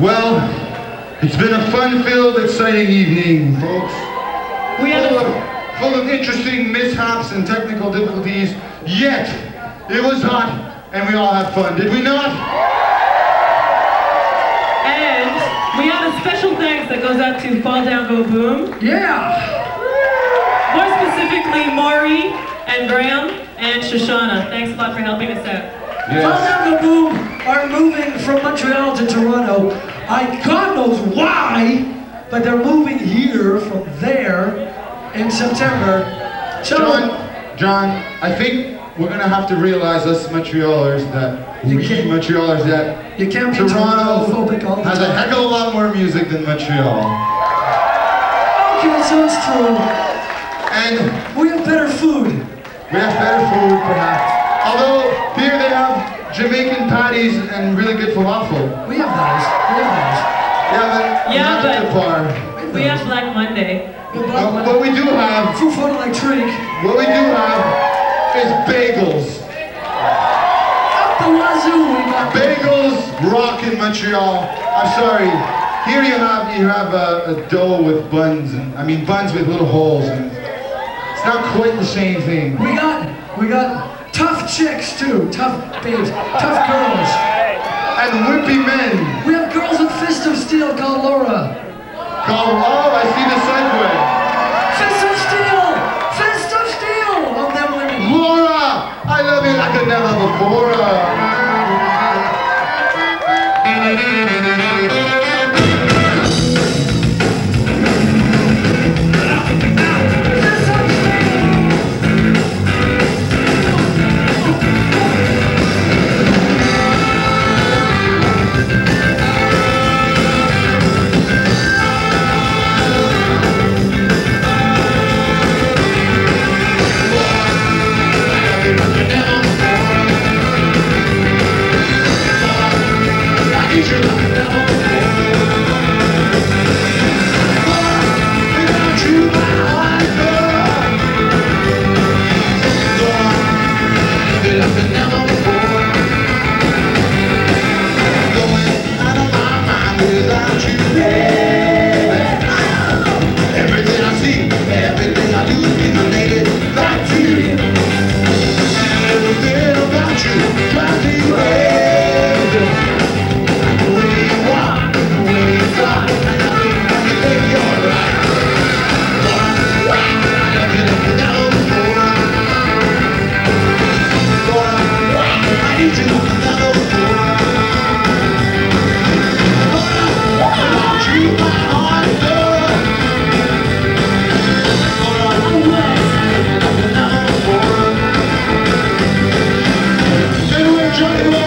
Well, it's been a fun-filled, exciting evening, folks. We had Full of, full of interesting mishaps and technical difficulties, yet it was hot and we all had fun, did we not? and we have a special thanks that goes out to Fall Down Go Boom. Yeah! More specifically, Maury and Graham and Shoshana. Thanks a lot for helping us out. Fall Down Go Boom are moving from Montreal to Toronto. I God knows why, but they're moving here from there in September. So, John, John, I think we're gonna have to realize us Montrealers that You we Montrealers that you can't be Toronto all the has a heck of a lot more music than Montreal. Okay, so it's true. And We have better food. we have better food, perhaps. Although here they have Jamaican patties and really good falafel. We have those. We have Yeah, but Yeah, not but- far. We have Black Monday. We have Uh, black what we do have, Foo Photo Electric. what we do have is bagels. Up the wazoo, we got Bagels rock in Montreal. I'm sorry. Here you have you have a, a dough with buns and I mean buns with little holes and it's not quite the same thing. We got we got tough chicks too, tough babes, tough girls. And wimpy men. We have girls with fists of steel called Laura. Call oh I see the segue. Fist of steel! Fist of steel! On them women. Laura! I love you like I never before. Чуємо!